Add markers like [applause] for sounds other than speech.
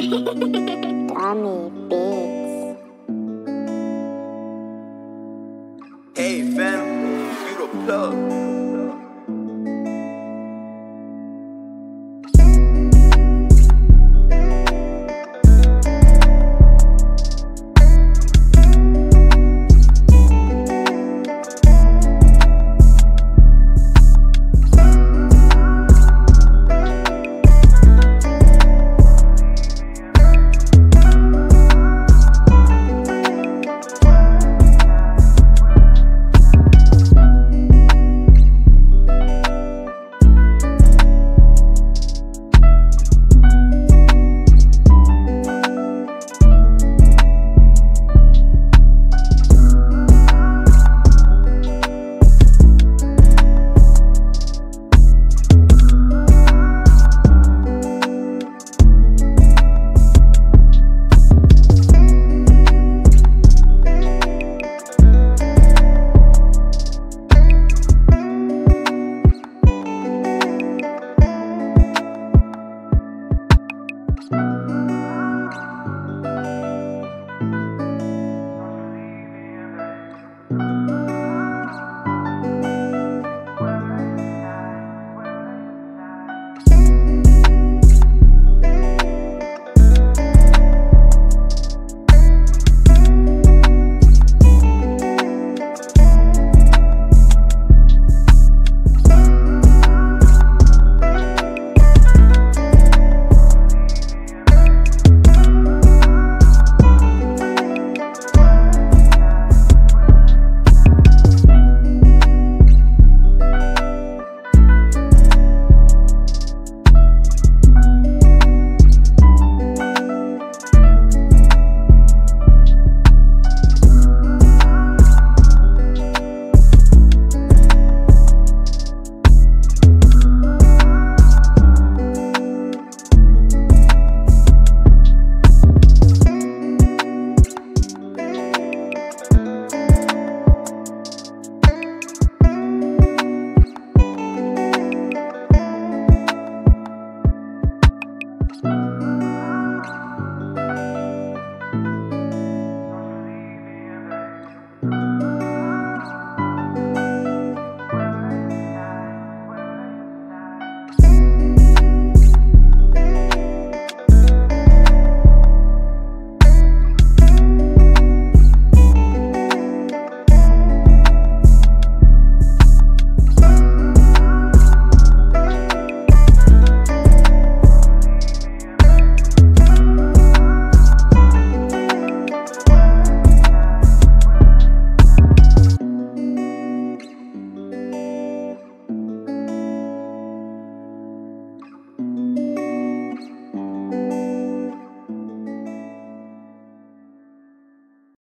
[laughs] Dummy beats. Hey fam, you the plug.